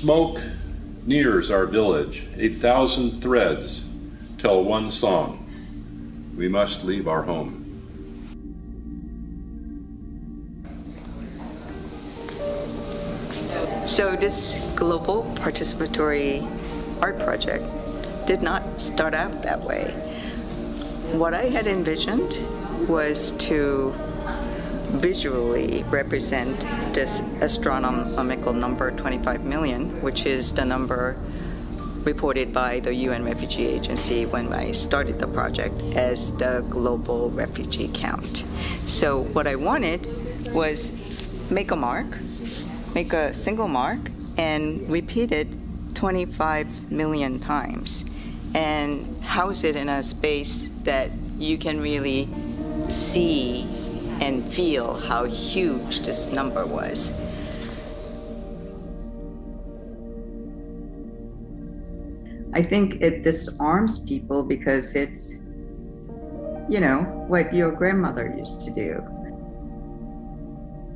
Smoke nears our village, a thousand threads tell one song. We must leave our home. So, this global participatory art project did not start out that way. What I had envisioned was to visually represent this astronomical number 25 million, which is the number reported by the UN Refugee Agency when I started the project as the global refugee count. So what I wanted was make a mark, make a single mark, and repeat it 25 million times and house it in a space that you can really see and feel how huge this number was. I think it disarms people because it's, you know, what your grandmother used to do.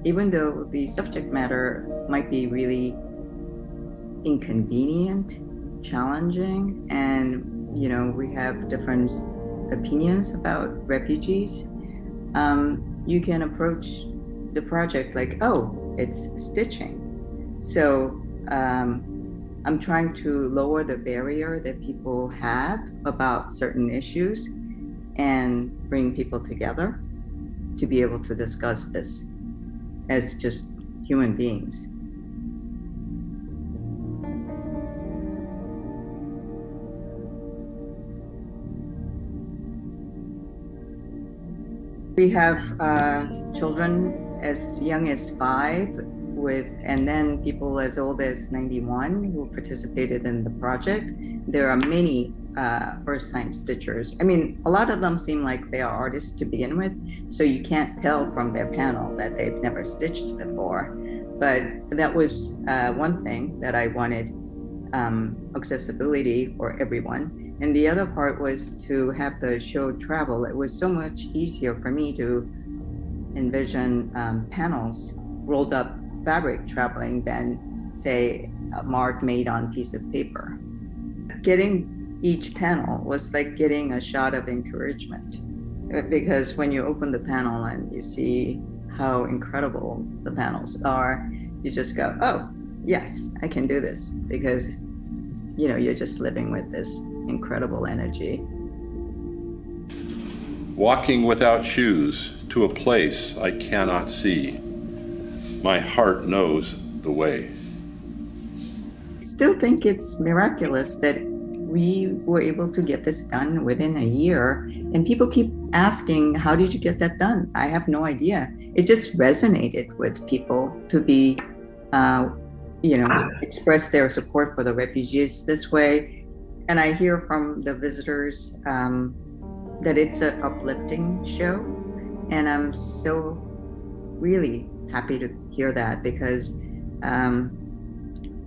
Even though the subject matter might be really inconvenient, challenging, and, you know, we have different opinions about refugees, um, you can approach the project like, oh, it's stitching. So um, I'm trying to lower the barrier that people have about certain issues and bring people together to be able to discuss this as just human beings. We have uh, children as young as five with, and then people as old as 91 who participated in the project. There are many uh, first time stitchers. I mean, a lot of them seem like they are artists to begin with, so you can't tell from their panel that they've never stitched before. But that was uh, one thing that I wanted um, accessibility for everyone. And the other part was to have the show travel. It was so much easier for me to envision um, panels rolled up fabric traveling than, say, a mark made on piece of paper. Getting each panel was like getting a shot of encouragement because when you open the panel and you see how incredible the panels are, you just go, oh, yes, I can do this because, you know, you're just living with this incredible energy. Walking without shoes to a place I cannot see. My heart knows the way. Still think it's miraculous that we were able to get this done within a year. And people keep asking, How did you get that done? I have no idea. It just resonated with people to be, uh, you know, express their support for the refugees this way. And I hear from the visitors um, that it's an uplifting show, and I'm so really happy to hear that because um,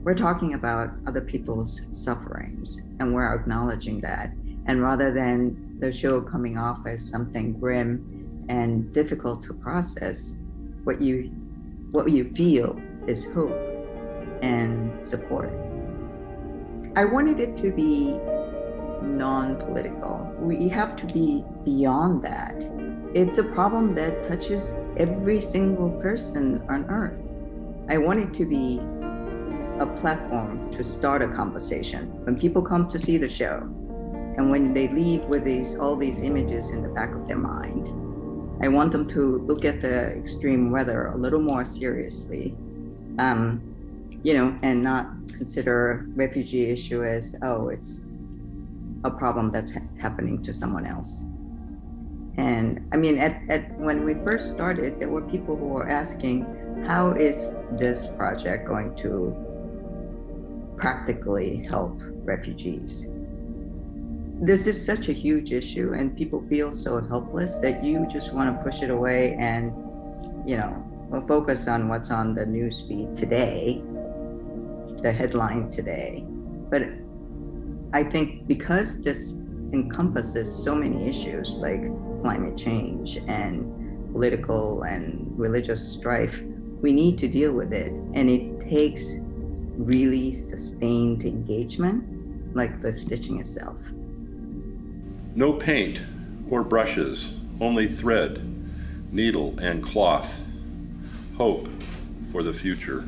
we're talking about other people's sufferings and we're acknowledging that. And rather than the show coming off as something grim and difficult to process, what you what you feel is hope and support. I wanted it to be non political. We have to be beyond that. It's a problem that touches every single person on earth. I want it to be a platform to start a conversation. When people come to see the show, and when they leave with these all these images in the back of their mind, I want them to look at the extreme weather a little more seriously. Um, you know, and not consider refugee issue as, oh, it's a problem that's ha- happening to someone else. And I mean, at, at when we first started, there were people who were asking, how is this project going to practically help refugees? This is such a huge issue, and people feel so helpless that you just want to push it away and, you know, focus on what's on the news feed today the headline today. But I think because this encompasses so many issues like climate change and political and religious strife, we need to deal with it. And it takes really sustained engagement like the stitching itself. No paint or brushes, only thread, needle, and cloth. Hope for the future.